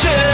Cheers.